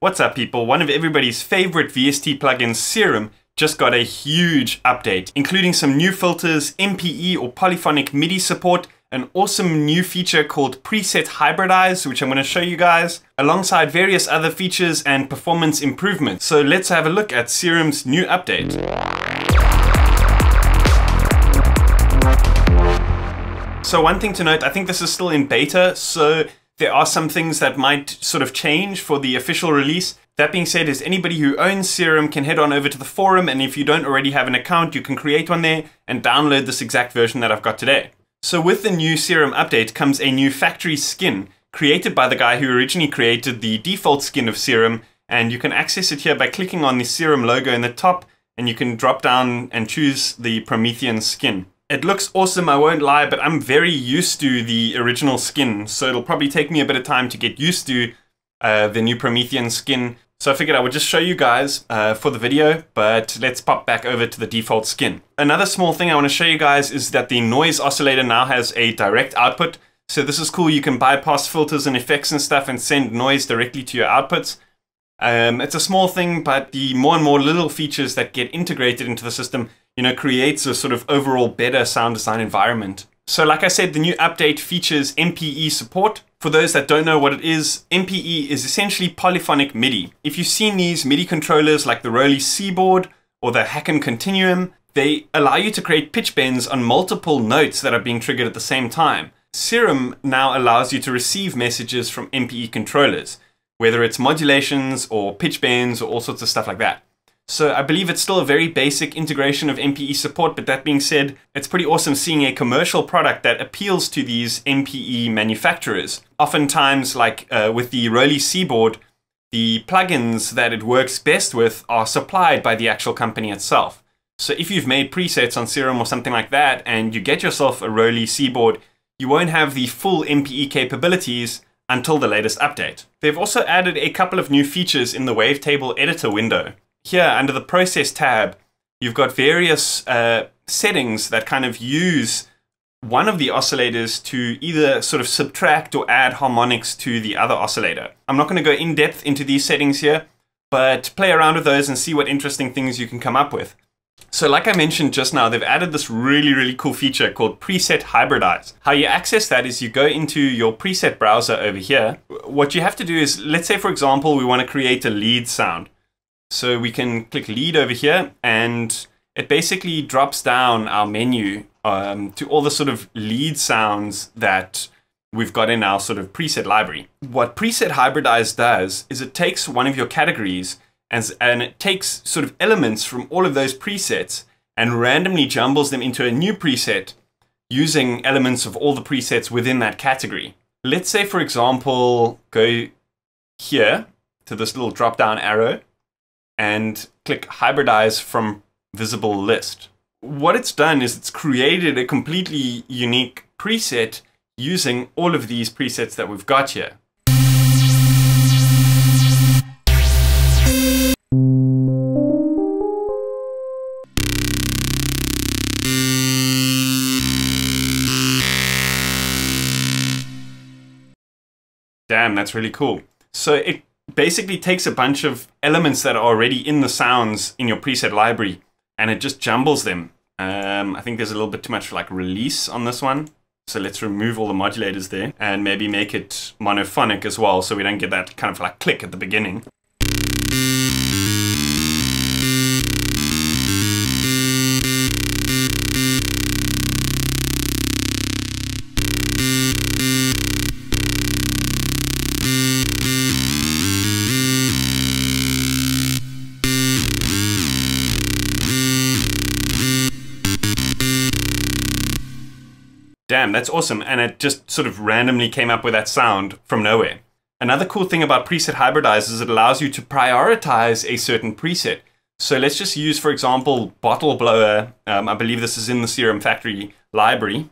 What's up people? One of everybody's favorite VST plugins, Serum, just got a huge update, including some new filters, MPE or polyphonic MIDI support, an awesome new feature called Preset Hybridize, which I'm going to show you guys, alongside various other features and performance improvements. So let's have a look at Serum's new update. So one thing to note, I think this is still in beta, so there are some things that might sort of change for the official release. That being said, is anybody who owns Serum can head on over to the forum, and if you don't already have an account, you can create one there and download this exact version that I've got today. So with the new Serum update comes a new factory skin created by the guy who originally created the default skin of Serum, and you can access it here by clicking on the Serum logo in the top, and you can drop down and choose the Promethean skin. It looks awesome, I won't lie, but I'm very used to the original skin, so it'll probably take me a bit of time to get used to uh, the new Promethean skin. So I figured I would just show you guys uh, for the video, but let's pop back over to the default skin. Another small thing I want to show you guys is that the noise oscillator now has a direct output. So this is cool, you can bypass filters and effects and stuff and send noise directly to your outputs. Um, it's a small thing, but the more and more little features that get integrated into the system you know, creates a sort of overall better sound design environment. So like I said, the new update features MPE support. For those that don't know what it is, MPE is essentially polyphonic MIDI. If you've seen these MIDI controllers like the ROLI Seaboard or the Haken Continuum, they allow you to create pitch bends on multiple notes that are being triggered at the same time. Serum now allows you to receive messages from MPE controllers, whether it's modulations or pitch bends or all sorts of stuff like that. So I believe it's still a very basic integration of MPE support, but that being said, it's pretty awesome seeing a commercial product that appeals to these MPE manufacturers. Oftentimes, like uh, with the ROLI Seaboard, the plugins that it works best with are supplied by the actual company itself. So if you've made presets on Serum or something like that, and you get yourself a ROLI Seaboard, you won't have the full MPE capabilities until the latest update. They've also added a couple of new features in the Wavetable editor window here under the process tab, you've got various uh, settings that kind of use one of the oscillators to either sort of subtract or add harmonics to the other oscillator. I'm not going to go in depth into these settings here, but play around with those and see what interesting things you can come up with. So like I mentioned just now, they've added this really, really cool feature called Preset Hybridize. How you access that is you go into your preset browser over here. What you have to do is, let's say for example, we want to create a lead sound. So we can click lead over here and it basically drops down our menu um, to all the sort of lead sounds that we've got in our sort of preset library. What preset hybridize does is it takes one of your categories and, and it takes sort of elements from all of those presets and randomly jumbles them into a new preset using elements of all the presets within that category. Let's say, for example, go here to this little drop down arrow and click hybridize from visible list. What it's done is it's created a completely unique preset using all of these presets that we've got here. Damn, that's really cool. So it basically takes a bunch of elements that are already in the sounds in your preset library and it just jumbles them. Um, I think there's a little bit too much like release on this one. So let's remove all the modulators there and maybe make it monophonic as well so we don't get that kind of like click at the beginning. Damn, that's awesome. And it just sort of randomly came up with that sound from nowhere. Another cool thing about preset hybridize is it allows you to prioritize a certain preset. So let's just use, for example, bottle blower. Um, I believe this is in the Serum Factory library.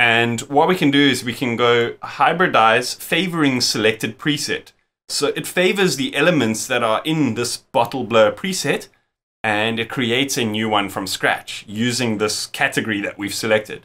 And what we can do is we can go hybridize favoring selected preset. So it favors the elements that are in this bottle blower preset and it creates a new one from scratch using this category that we've selected.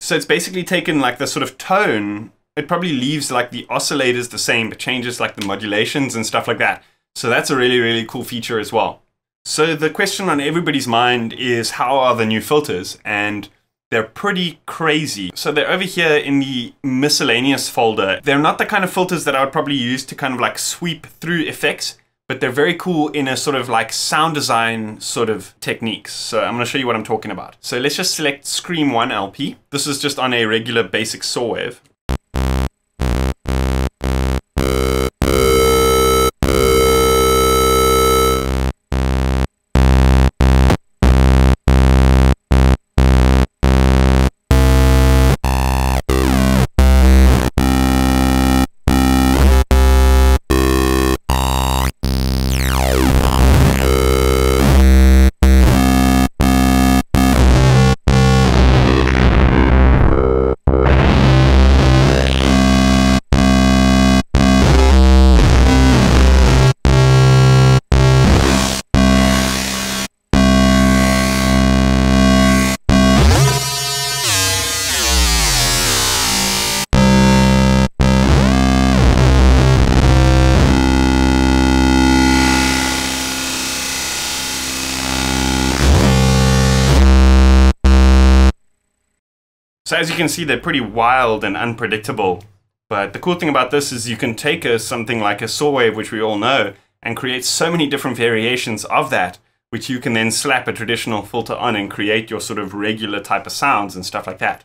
So it's basically taken like the sort of tone, it probably leaves like the oscillators the same, but changes like the modulations and stuff like that. So that's a really, really cool feature as well. So the question on everybody's mind is how are the new filters? And they're pretty crazy. So they're over here in the miscellaneous folder. They're not the kind of filters that I would probably use to kind of like sweep through effects, but they're very cool in a sort of like sound design sort of techniques. So I'm gonna show you what I'm talking about. So let's just select Scream 1 LP. This is just on a regular basic saw wave. So as you can see, they're pretty wild and unpredictable. But the cool thing about this is you can take a, something like a saw wave, which we all know, and create so many different variations of that, which you can then slap a traditional filter on and create your sort of regular type of sounds and stuff like that.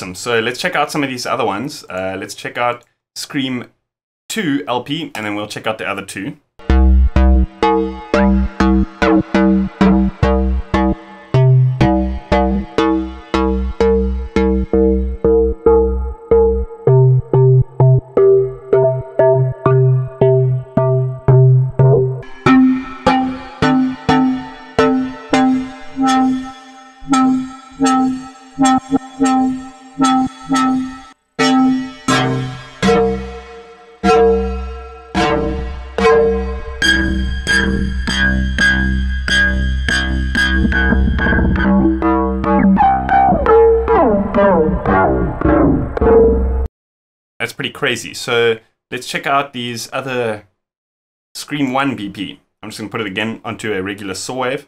Awesome. So let's check out some of these other ones. Uh, let's check out Scream 2 LP, and then we'll check out the other two. That's pretty crazy. So let's check out these other Scream 1 BP. I'm just going to put it again onto a regular saw wave.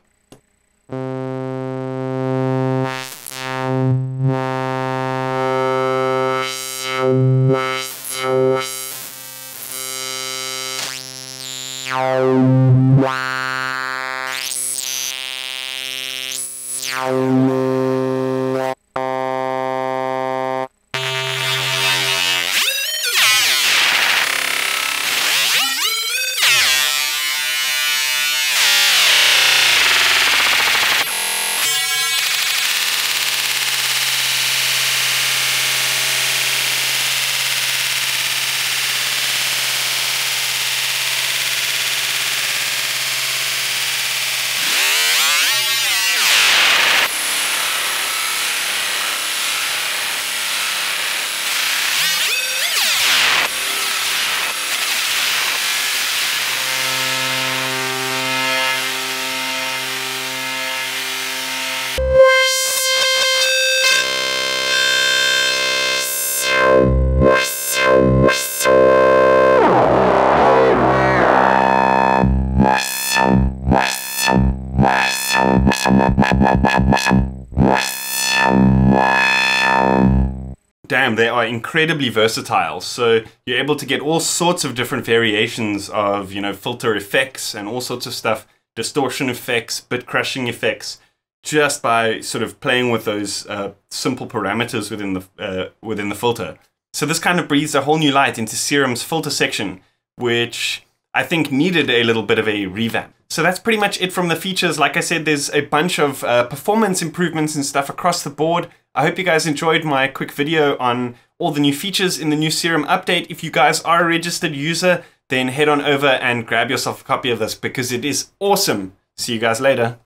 They are incredibly versatile. So you're able to get all sorts of different variations of, you know, filter effects and all sorts of stuff, distortion effects, bit crushing effects, just by sort of playing with those uh, simple parameters within the uh, within the filter. So this kind of breathes a whole new light into Serum's filter section, which I think needed a little bit of a revamp. So that's pretty much it from the features. Like I said, there's a bunch of uh, performance improvements and stuff across the board. I hope you guys enjoyed my quick video on all the new features in the new Serum update. If you guys are a registered user, then head on over and grab yourself a copy of this because it is awesome. See you guys later.